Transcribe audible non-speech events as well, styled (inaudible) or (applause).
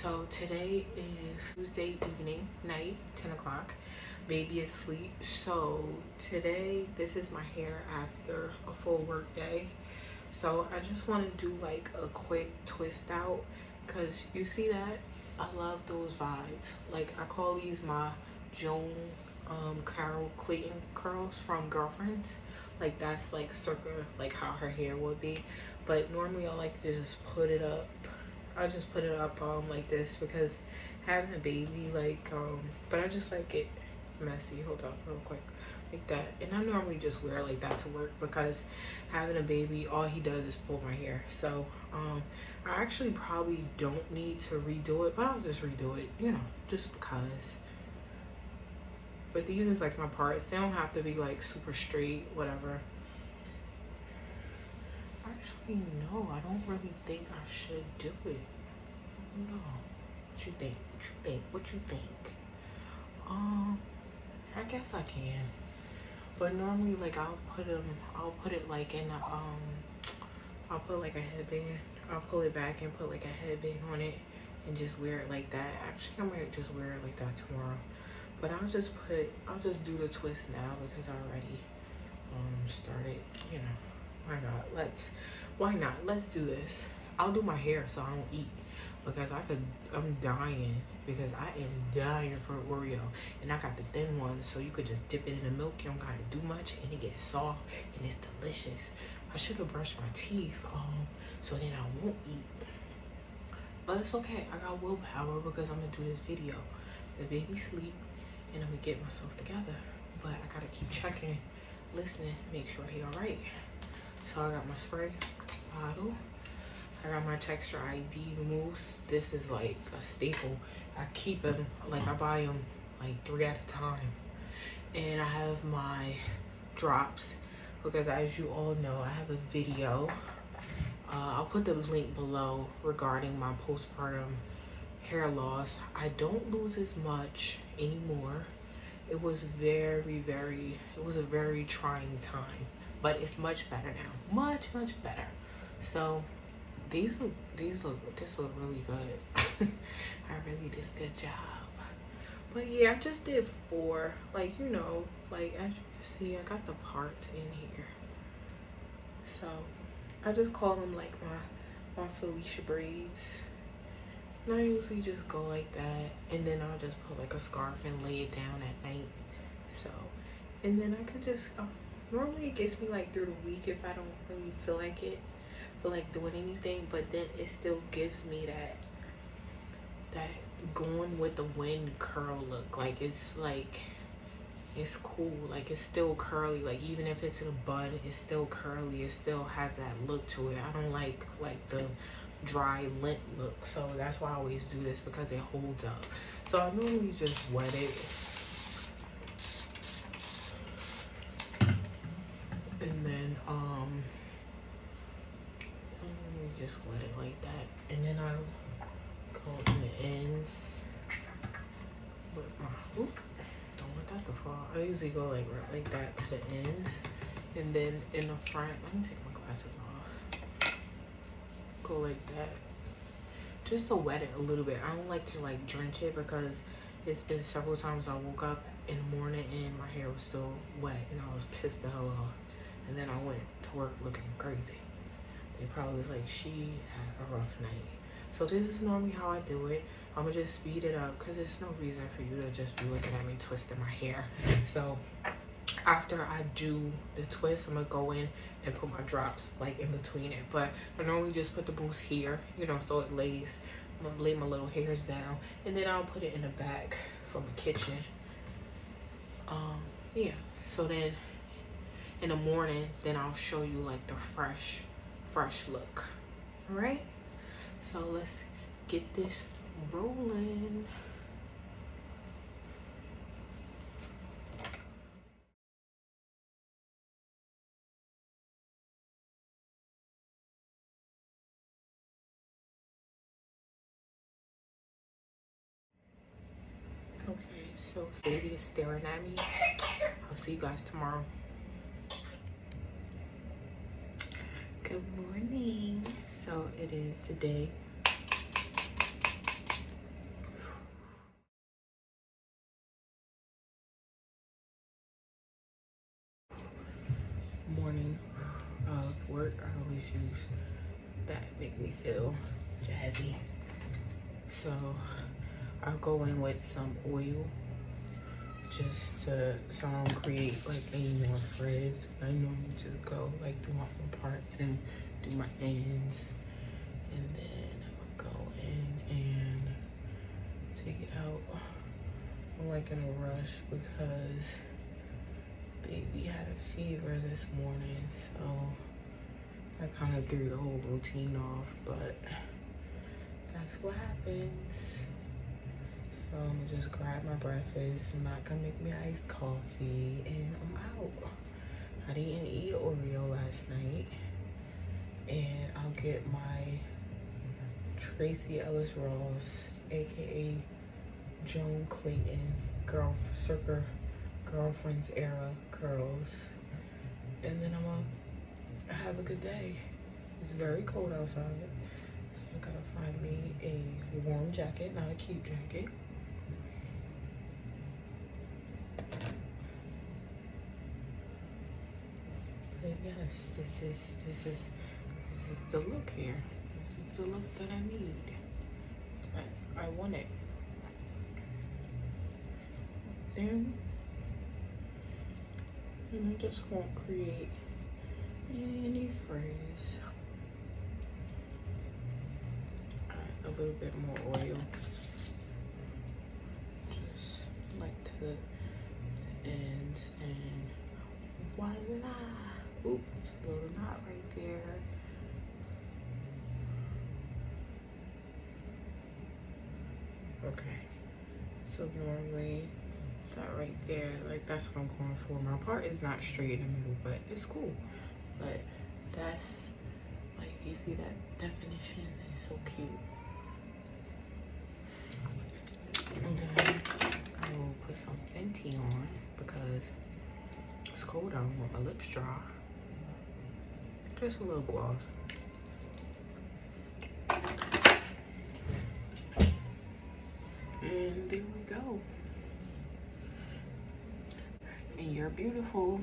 so today is Tuesday evening, night, 10 o'clock. Baby is asleep. So today, this is my hair after a full work day. So I just want to do like a quick twist out because you see that? I love those vibes. Like I call these my Joan um, Carol Clayton curls from Girlfriends. Like that's like circa like how her hair would be. But normally I like to just put it up. I just put it up um like this because having a baby like um but I just like it messy. Hold up real quick. Like that. And i normally just wear like that to work because having a baby all he does is pull my hair. So um i actually probably don't need to redo it but i'll just redo it you know just because. But these is like my parts. They don't have to be like super straight whatever actually no i don't really think i should do it. No. What you think? What you think? What you think? Um i guess i can. But normally like i'll put them i'll put it like in a um i'll put like a headband. I'll pull it back and put like a headband on it and just wear it like that. Actually i might just wear it like that tomorrow. But i'll just put i'll just do the twist now because i already um started you know why not let's why not let's do this i'll do my hair so i don't eat because I could, I'm dying because I am dying for Oreo. And I got the thin ones, so you could just dip it in the milk. You don't gotta do much, and it gets soft and it's delicious. I should have brushed my teeth, um, so then I won't eat. But it's okay. I got willpower because I'm gonna do this video. The baby sleep, and I'm gonna get myself together. But I gotta keep checking, listening, make sure he all right. So I got my spray bottle. I got my Texture ID mousse. This is like a staple. I keep them, like I buy them like three at a time. And I have my drops because as you all know, I have a video. Uh, I'll put the link below regarding my postpartum hair loss. I don't lose as much anymore. It was very, very, it was a very trying time, but it's much better now. Much, much better. So these look these look this look really good. (laughs) I really did a good job. But yeah i just did four. Like you know like as you can see i got the parts in here. So i just call them like my my felicia braids. And i usually just go like that and then i'll just put like a scarf and lay it down at night. So and then i could just uh, normally it gets me like through the week if i don't really feel like it feel like doing anything but then it still gives me that that going with the wind curl look. Like it's like it's cool. Like it's still curly. Like even if it's in a bun it's still curly. It still has that look to it. I don't like like the dry lint look. So that's why i always do this because it holds up. So i normally just wet it and then um just wet it like that. And then I go in the ends with my hook. Don't want that to fall. I usually go like right like that to the ends. And then in the front, let me take my glasses off. Go like that. Just to wet it a little bit. I don't like to like drench it because it's been several times I woke up in the morning and my hair was still wet and I was pissed the hell off. And then I went to work looking crazy. They probably was like, she had a rough night. So this is normally how I do it. I'm gonna just speed it up because there's no reason for you to just be looking at me twisting my hair. So after I do the twist, I'm gonna go in and put my drops like in between it. But I normally just put the boost here, you know, so it lays. I'm gonna lay my little hairs down and then I'll put it in the back from the kitchen. Um, yeah. So then in the morning, then I'll show you like the fresh fresh look. All right, so let's get this rolling. Okay, so baby is staring at me. I'll see you guys tomorrow. good morning. So it is today. Morning of work. I always use that make me feel jazzy. So i'll go in with some oil just to so I don't create like any more frizz. I normally just go like through my parts and do my ends and then I would go in and take it out. I'm like in a rush because baby had a fever this morning so I kind of threw the whole routine off but that's what happens. So I'm gonna just grab my breakfast. I'm not gonna make me iced coffee and I'm out. I didn't eat Oreo last night. And I'll get my Tracee Ellis Ross, AKA Joan Clayton, girl circa girlfriend's era curls. And then I'm gonna have a good day. It's very cold outside. So I gotta find me a warm jacket, not a cute jacket. Yes, this is this is this is the look here. This is the look that I need. I, I want it. Then and I just won't create any frizz. Add a little bit more oil. Just like to the ends and voila. Oops, little knot right there. Okay, so normally that right there, like that's what I'm going for. My part is not straight in the middle, but it's cool. But that's, like you see that definition is so cute. And then I will put some Fenty on because it's cold. I want my lips dry. Just a little gloss. And there we go. And you're beautiful.